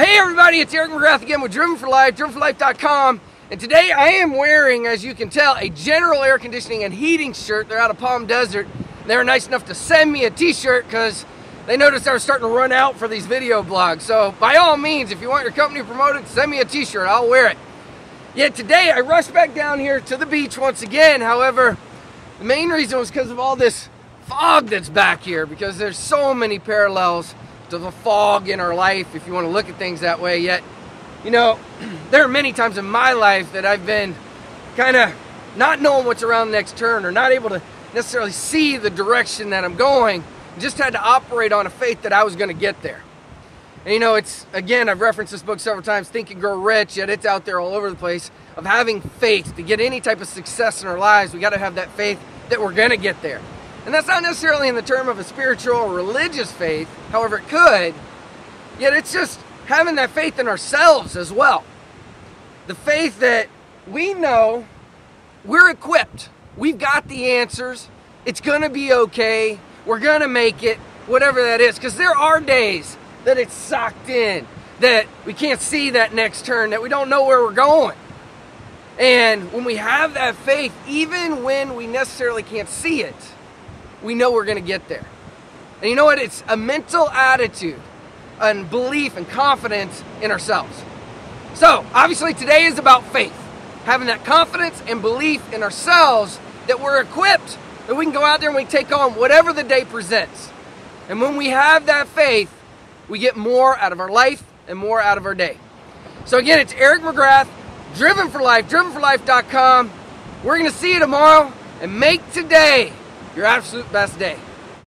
everybody, it's Eric McGrath again with Driven for Life, drivenforlife.com. And today I am wearing, as you can tell, a General Air Conditioning and Heating shirt. They're out of Palm Desert. They were nice enough to send me a t-shirt because they noticed I was starting to run out for these video blogs. So by all means, if you want your company promoted, send me a t-shirt. I'll wear it. Yet today I rushed back down here to the beach once again. However, the main reason was because of all this fog that's back here because there's so many parallels to a fog in our life, if you want to look at things that way. Yet, you know, there are many times in my life that I've been kind of not knowing what's around the next turn or not able to necessarily see the direction that I'm going. Just had to operate on a faith that I was going to get there. And you know, it's again, I've referenced this book several times, Think and Grow Rich, yet it's out there all over the place of having faith to get any type of success in our lives. We got to have that faith that we're going to get there. And that's not necessarily in the term of a spiritual or religious faith, however, it could. Yet it's just having that faith in ourselves as well. The faith that we know we're equipped, we've got the answers, it's going to be okay, we're going to make it, whatever that is. Because there are days that it's socked in, that we can't see that next turn, that we don't know where we're going. And when we have that faith, even when we necessarily can't see it, we know we're going to get there. And you know what? It's a mental attitude and belief and confidence in ourselves. So, obviously, today is about faith. Having that confidence and belief in ourselves that we're equipped, that we can go out there and we take on whatever the day presents. And when we have that faith, we get more out of our life and more out of our day. So, again, it's Eric McGrath, Driven for Life, drivenforlife.com. We're going to see you tomorrow and make today your absolute best day.